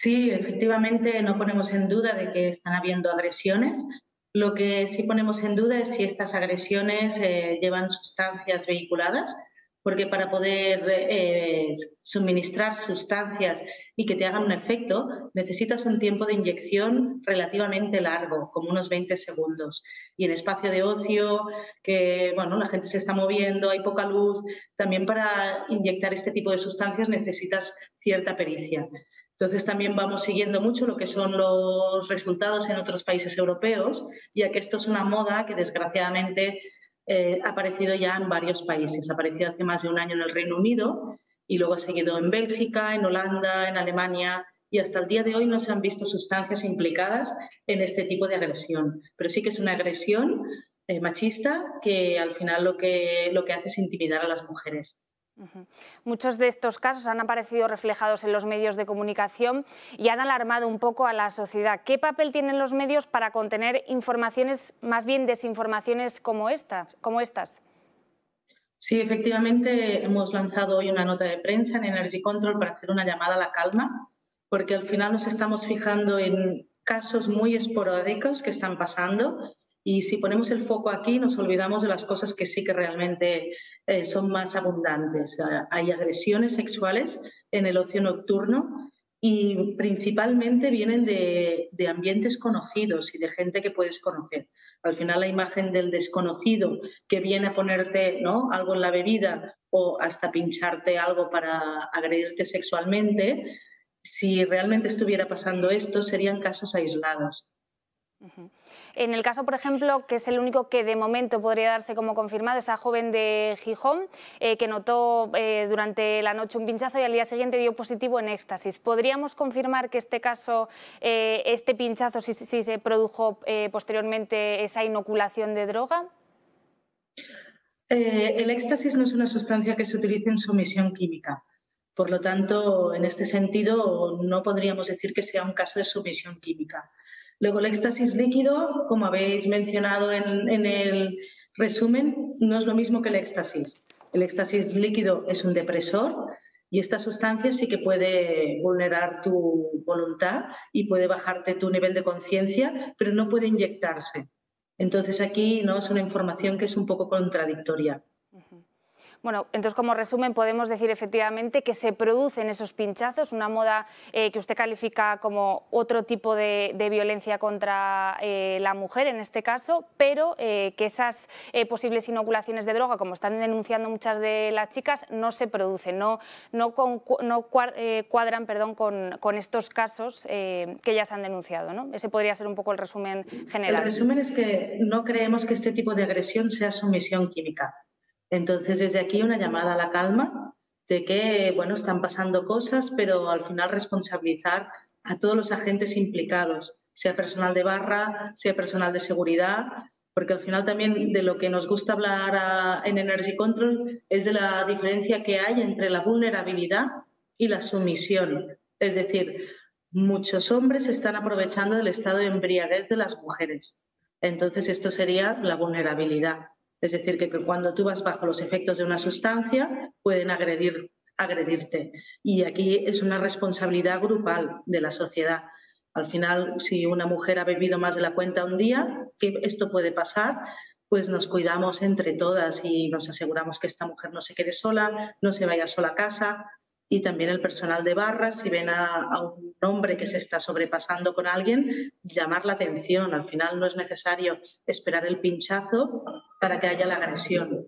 Sí, efectivamente no ponemos en duda de que están habiendo agresiones. Lo que sí ponemos en duda es si estas agresiones eh, llevan sustancias vehiculadas porque para poder eh, suministrar sustancias y que te hagan un efecto, necesitas un tiempo de inyección relativamente largo, como unos 20 segundos. Y en espacio de ocio, que bueno, la gente se está moviendo, hay poca luz, también para inyectar este tipo de sustancias necesitas cierta pericia. Entonces también vamos siguiendo mucho lo que son los resultados en otros países europeos, ya que esto es una moda que desgraciadamente eh, ha aparecido ya en varios países. Ha aparecido hace más de un año en el Reino Unido y luego ha seguido en Bélgica, en Holanda, en Alemania y hasta el día de hoy no se han visto sustancias implicadas en este tipo de agresión. Pero sí que es una agresión eh, machista que al final lo que, lo que hace es intimidar a las mujeres. Muchos de estos casos han aparecido reflejados en los medios de comunicación y han alarmado un poco a la sociedad. ¿Qué papel tienen los medios para contener informaciones, más bien desinformaciones como, esta, como estas? Sí, efectivamente hemos lanzado hoy una nota de prensa en Energy Control para hacer una llamada a la calma, porque al final nos estamos fijando en casos muy esporádicos que están pasando y si ponemos el foco aquí, nos olvidamos de las cosas que sí que realmente eh, son más abundantes. Hay agresiones sexuales en el ocio nocturno y principalmente vienen de, de, ambientes conocidos y de gente que puedes conocer. Al final la imagen del desconocido que viene a ponerte ¿no? algo en la bebida o hasta pincharte algo para agredirte sexualmente, si realmente estuviera pasando esto, serían casos aislados. En el caso, por ejemplo, que es el único que de momento podría darse como confirmado, esa joven de Gijón eh, que notó eh, durante la noche un pinchazo y al día siguiente dio positivo en éxtasis. ¿Podríamos confirmar que este caso, eh, este pinchazo, si, si se produjo posteriormente esa inoculación de droga? el éxtasis no es una sustancia que se utilice en sumisión química. Por lo tanto, en este sentido, no podríamos decir que sea un caso de sumisión química. Luego, el éxtasis líquido, como habéis mencionado en, el resumen, no es lo mismo que el éxtasis. El éxtasis líquido es un depresor y esta sustancia sí que puede vulnerar tu voluntad y puede bajarte tu nivel de conciencia, pero no puede inyectarse. Entonces aquí no es una información que es un poco contradictoria. Bueno, entonces como resumen podemos decir efectivamente que se producen esos pinchazos, una moda eh, que usted califica como otro tipo de, violencia contra eh, la mujer en este caso, pero eh, que esas posibles inoculaciones de droga, como están denunciando muchas de las chicas, no se producen, no, no, cuadran perdón, con, estos casos que ellas han denunciado. ¿no? Ese podría ser un poco el resumen general. El resumen es que no creemos que este tipo de agresión sea sumisión química. Entonces, desde aquí una llamada a la calma de que, bueno, están pasando cosas, pero al final responsabilizar a todos los agentes implicados, sea personal de barra, sea personal de seguridad, porque al final también de lo que nos gusta hablar en Energy Control es de la diferencia que hay entre la vulnerabilidad y la sumisión. Es decir, muchos hombres están aprovechando del estado de embriaguez de las mujeres. Entonces, esto sería la vulnerabilidad. Es decir, que, cuando tú vas bajo los efectos de una sustancia pueden agredir, agredirte. Y aquí es una responsabilidad grupal de la sociedad. Al final, si una mujer ha bebido más de la cuenta un día, que esto puede pasar, pues nos cuidamos entre todas y nos aseguramos que esta mujer no se quede sola, no se vaya sola a casa, y también el personal de barras, si ven a, un hombre que se está sobrepasando con alguien, llamar la atención. Al final no es necesario esperar el pinchazo para que haya la agresión.